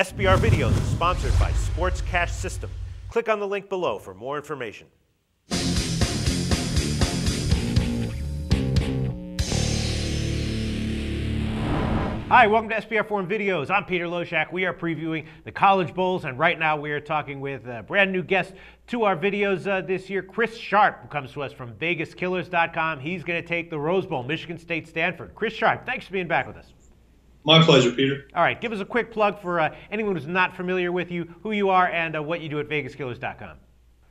SBR Videos is sponsored by Sports Cash System. Click on the link below for more information. Hi, welcome to SBR Forum Videos. I'm Peter Loshak. We are previewing the College Bowls, and right now we are talking with a brand new guest to our videos uh, this year, Chris Sharp, who comes to us from VegasKillers.com. He's going to take the Rose Bowl, Michigan State, Stanford. Chris Sharp, thanks for being back with us. My pleasure, Peter. All right, give us a quick plug for uh, anyone who's not familiar with you, who you are, and uh, what you do at VegasKillers.com.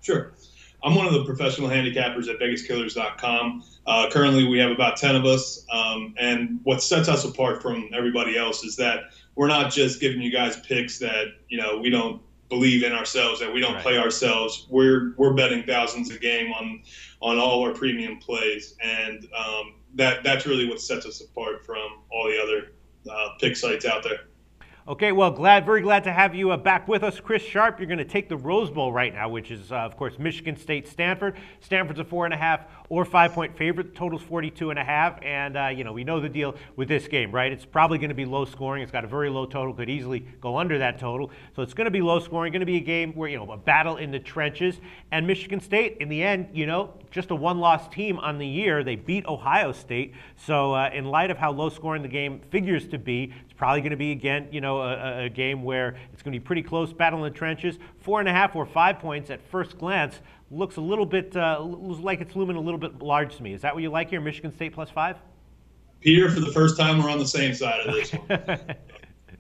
Sure. I'm one of the professional handicappers at VegasKillers.com. Uh, currently, we have about 10 of us. Um, and what sets us apart from everybody else is that we're not just giving you guys picks that, you know, we don't believe in ourselves, that we don't right. play ourselves. We're, we're betting thousands a game on, on all our premium plays. And um, that, that's really what sets us apart from all the other uh, pick sites out there. Okay, well, glad, very glad to have you uh, back with us, Chris Sharp. You're going to take the Rose Bowl right now, which is, uh, of course, Michigan State, Stanford. Stanford's a four and a half or five point favorite. The total's 42 and a half, and uh, you know we know the deal with this game, right? It's probably going to be low scoring. It's got a very low total. Could easily go under that total. So it's going to be low scoring. Going to be a game where you know a battle in the trenches. And Michigan State, in the end, you know, just a one-loss team on the year. They beat Ohio State. So uh, in light of how low scoring the game figures to be, it's probably going to be again, you know, a, a, game where it's going to be pretty close, battle in the trenches. Four and a half or five points at first glance looks a little bit uh, like it's looming a little bit large to me. Is that what you like here, Michigan State plus five? Peter, for the first time, we're on the same side of this one.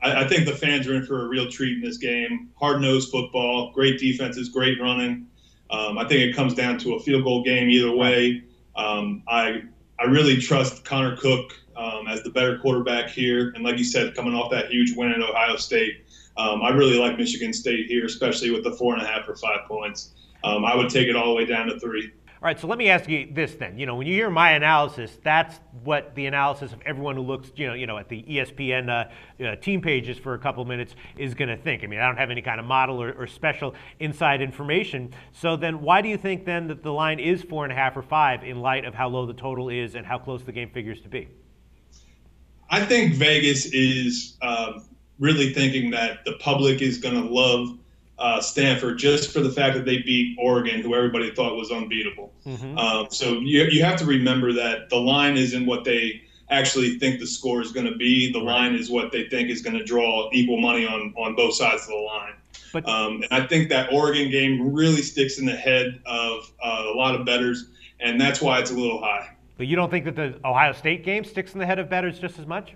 I, I, think the fans are in for a real treat in this game. Hard nosed football, great defenses, great running. Um, I think it comes down to a field goal game either way. Um, I I really trust Connor Cook um, as the better quarterback here. And like you said, coming off that huge win at Ohio State, um, I really like Michigan State here, especially with the four and a half or five points. Um, I would take it all the way down to three. All right, so let me ask you this then. You know, when you hear my analysis, that's what the analysis of everyone who looks, you know, you know, at the ESPN uh, uh, team pages for a couple minutes is going to think. I mean, I don't have any kind of model or, or, special inside information. So then, why do you think then that the line is four and a half or five in light of how low the total is and how close the game figures to be? I think Vegas is um, really thinking that the public is going to love uh, Stanford just for the fact that they beat Oregon, who everybody thought was unbeatable. Mm-hmm. Um, so you, you have to remember that the line isn't what they actually think the score is going to be. The line is what they think is going to draw equal money on, on both sides of the line. But, um, and I think that Oregon game really sticks in the head of uh, a lot of bettors, and that's why it's a little high. But you don't think that the Ohio State game sticks in the head of bettors just as much?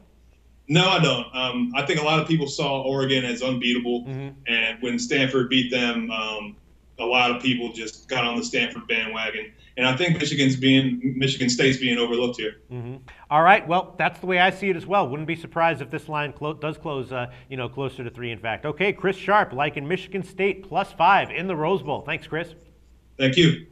No, I don't. Um, I think a lot of people saw Oregon as unbeatable, mm-hmm. and when Stanford beat them, um, a lot of people just got on the Stanford bandwagon. And I think Michigan's being Michigan State's being overlooked here. Mm-hmm. All right. Well, that's the way I see it as well. Wouldn't be surprised if this line clo- does close, uh, you know, closer to three. In fact. Okay, Chris Sharp, like in Michigan State plus five in the Rose Bowl. Thanks, Chris. Thank you.